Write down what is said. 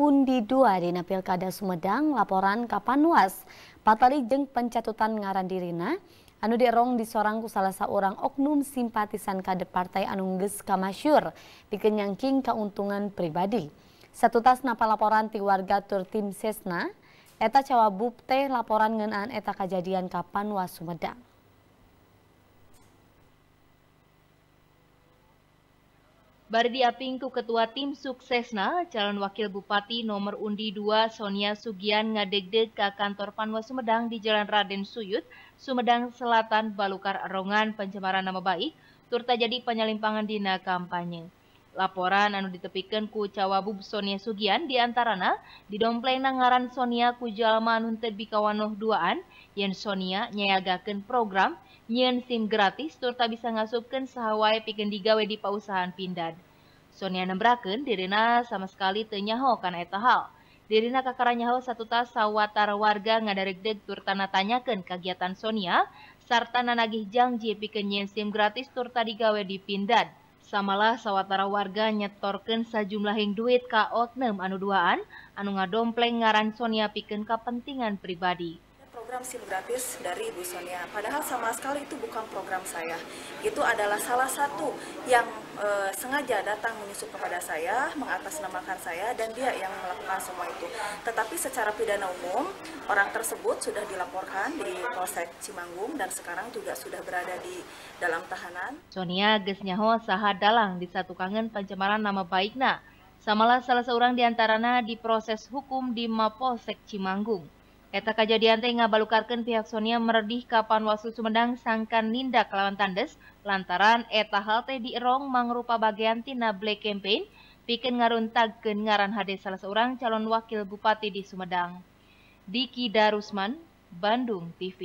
undi 2 di Pilkada Sumedang laporan Kapanwas patali jeng pencatutan ngaran dirina anu dirong disorang ku salah seorang oknum simpatisan kade partai anu geus kamasyur dikenyangking keuntungan pribadi. Satu tas napa laporan ti warga tur tim Sesna eta cawabub teh laporan ngenaan eta kejadian Kapanwas Sumedang. Bardi Apingku Ketua Tim Suksesna, calon wakil Bupati nomor undi 2 Sonia Sugian ngadegdeg ke kantor Panwas Sumedang di Jalan Raden Suyut, Sumedang Selatan, Balukar Arongan, pencemaran nama baik, turta jadi penyelimpangan dina kampanye. Laporan anu ditepikan ku Cawabub Sonia Sugian diantarana didompleng nangaran Sonia ku jalma anu bikawanoh duaan, yen Sonia nyayagakan program nyen SIM gratis turta bisa ngasupkan sahawai piken digawe di pausahaan pindad. Sonia nembraken dirina sama sekali tenyaho karena eta hal. Dirina kakaranyaho satu tas sawatara warga ngadaregdeg turta natanyakan kegiatan Sonia sarta nanagih janji piken nyen SIM gratis turta digawe di pindad. Samalah sawatara warga nyetorkan sejumlah duit ka oknum anu duaan anu ngadompleng ngaran Sonia piken kepentingan pribadi program SIM gratis dari Bu Sonia. Padahal sama sekali itu bukan program saya. Itu adalah salah satu yang e, sengaja datang menyusup kepada saya, mengatasnamakan saya, dan dia yang melakukan semua itu. Tetapi secara pidana umum, orang tersebut sudah dilaporkan di Polsek Cimanggung dan sekarang juga sudah berada di dalam tahanan. Sonia gesnyaho saha dalang di satu kangen pencemaran nama baikna. Samalah salah seorang di antaranya diproses hukum di Mapolsek Cimanggung. Eta kejadian teh ngabalukarkeun pihak Sonia meredih kapan wasu Sumedang sangkan nindak lawan tandes lantaran eta hal teh dierong mangrupa bagian tina Black Campaign pikeun ngaruntagkeun ngaran hade salah seorang calon wakil bupati di Sumedang. Diki Darusman, Bandung TV.